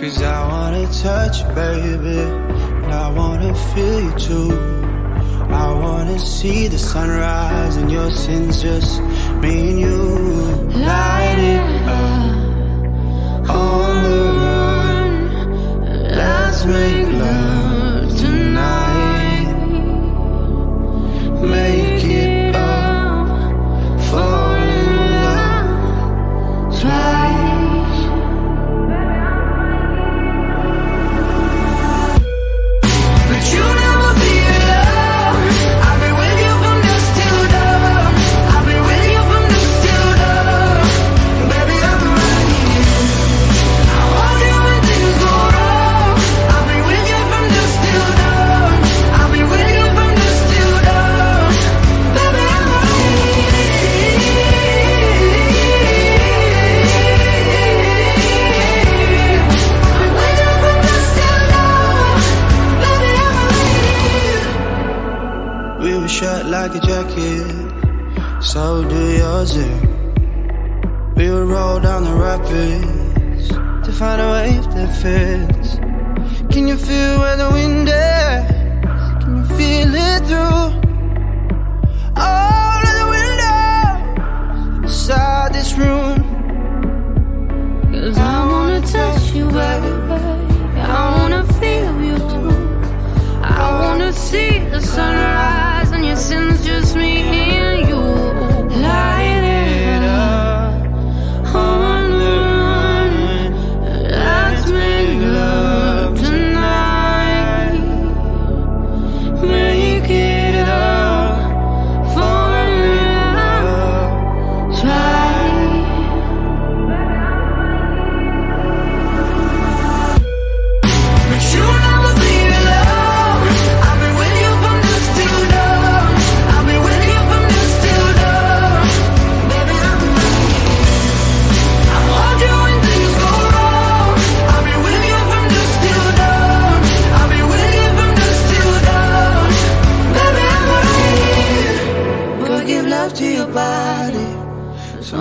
Cause I wanna touch you, baby. And I wanna feel you too. I wanna see the sunrise and your sins just me and you. Light it up on the run. Let's make love find a wave that fits. Can you feel where the wind is? Can you feel it through all of the windows inside this room? Cause I wanna touch you, baby. I wanna feel you too. I wanna see the sunrise and your sins just me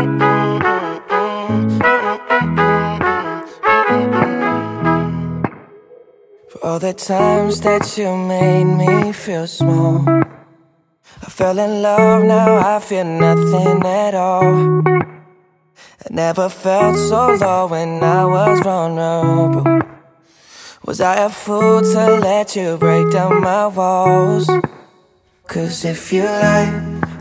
For all the times that you made me feel small I fell in love, now I feel nothing at all I never felt so low when I was vulnerable Was I a fool to let you break down my walls? Cause if you like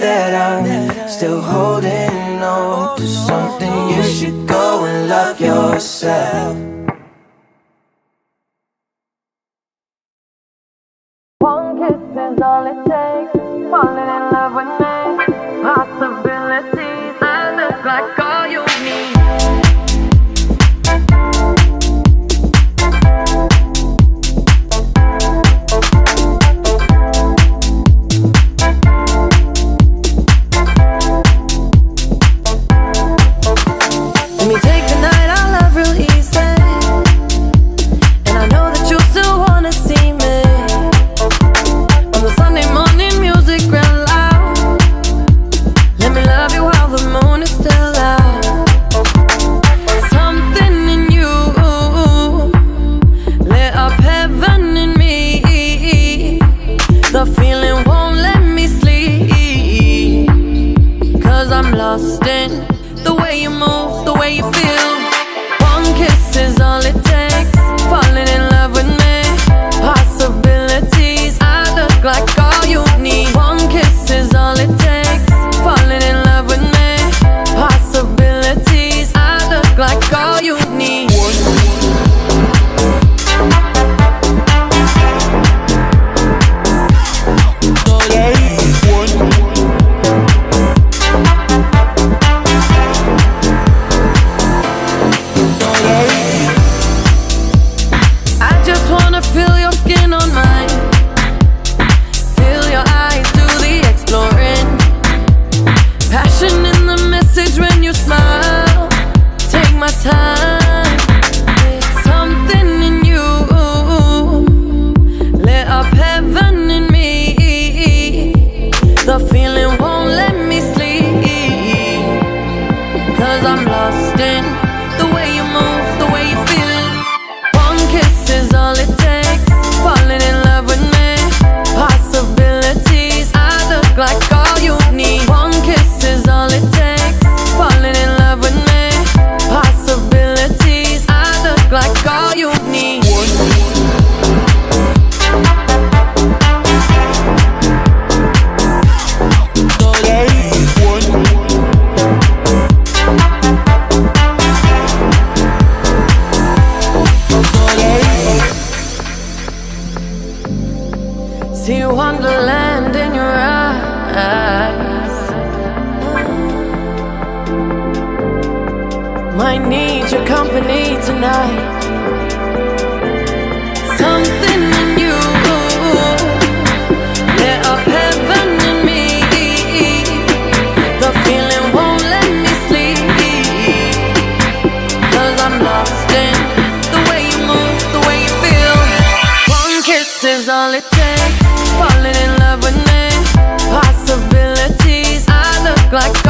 that I'm still holding on to something, you should go and love yourself. One kiss is all it takes. Falling in love See wonderland in your eyes. Might need your company tonight. Something in you lit up heaven in me. The feeling won't let me sleep. I'm lost in the way you move, the way you feel. One kiss is all it takes. Like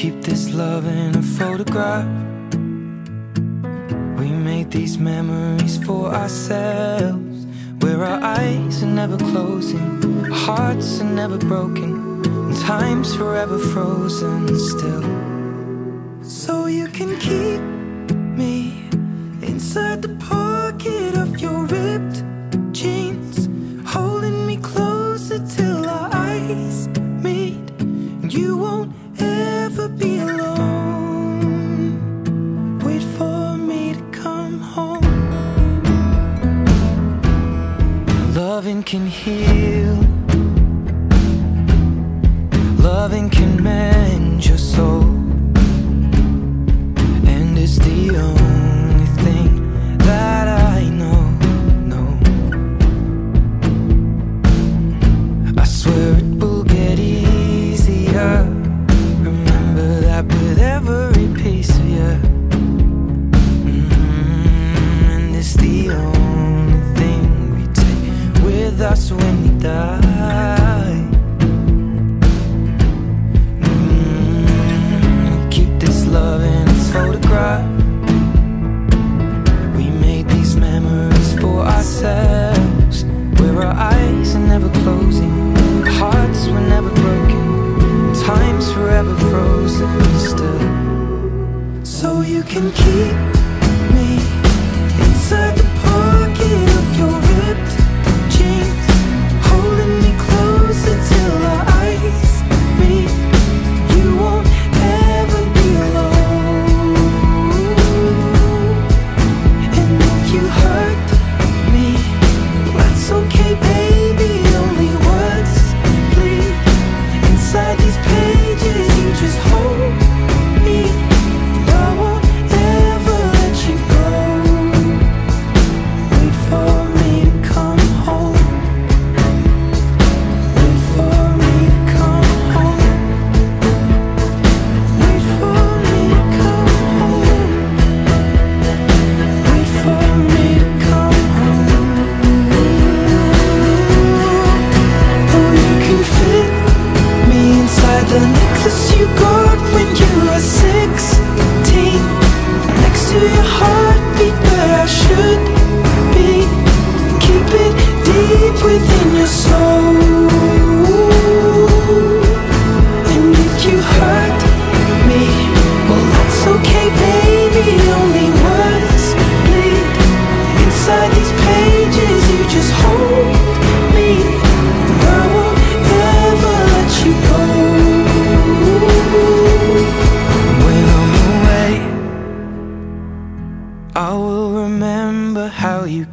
Keep this love in a photograph. We made these memories for ourselves. Where our eyes are never closing, our hearts are never broken, and time's forever frozen still. So you can keep me inside the pocket of your ripped jeans, holding me closer till our eyes meet. And you won't ever be alone. Wait for me to come home. Loving can heal. Loving can mend your soul. And it's the only you can keep the necklace you got when you were